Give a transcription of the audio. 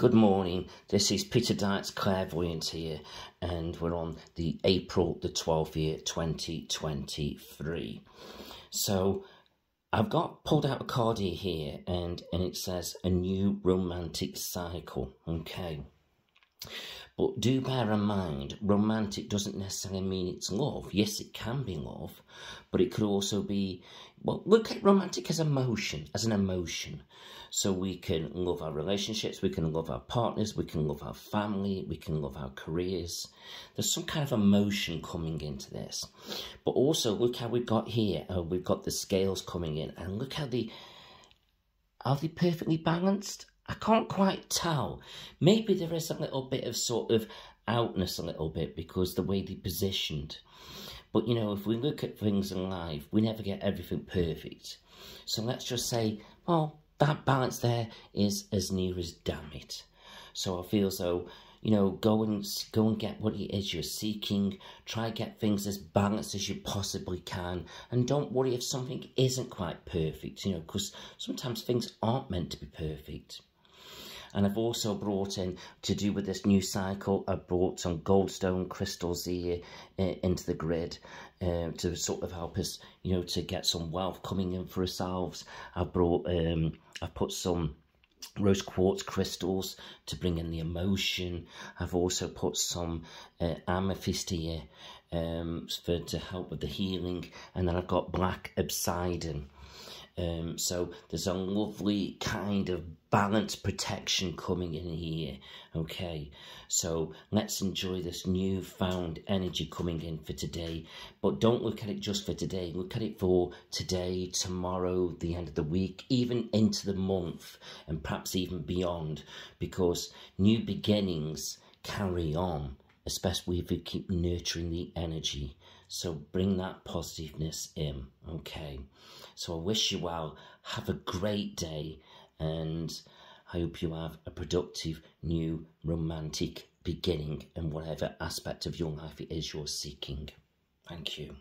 Good morning. This is Peter Dykes Clairvoyant here, and we're on the April the 12th year 2023. So I've got pulled out a card here, and and it says a new romantic cycle. Okay. But do bear in mind, romantic doesn't necessarily mean it's love. Yes, it can be love, but it could also be, well, look at romantic as emotion, as an emotion. So we can love our relationships, we can love our partners, we can love our family, we can love our careers. There's some kind of emotion coming into this. But also, look how we've got here. Uh, we've got the scales coming in, and look how the are they perfectly balanced? I can't quite tell. Maybe there is a little bit of sort of outness a little bit because the way they positioned. But you know, if we look at things in life, we never get everything perfect. So let's just say, well, that balance there is as near as damn it. So I feel so you know, go and go and get what it is you're seeking. Try get things as balanced as you possibly can, and don't worry if something isn't quite perfect. You know, because sometimes things aren't meant to be perfect. And I've also brought in, to do with this new cycle, I've brought some goldstone crystals here uh, into the grid uh, to sort of help us, you know, to get some wealth coming in for ourselves. I've brought, um, I've put some rose quartz crystals to bring in the emotion. I've also put some uh, amethyst here um, for to help with the healing, and then I've got black obsidian um, so there's a lovely kind of balanced protection coming in here. Okay, so let's enjoy this newfound energy coming in for today. But don't look at it just for today. Look at it for today, tomorrow, the end of the week, even into the month, and perhaps even beyond, because new beginnings carry on especially if you keep nurturing the energy. So bring that positiveness in, okay? So I wish you well. Have a great day, and I hope you have a productive, new, romantic beginning in whatever aspect of your life it is you're seeking. Thank you.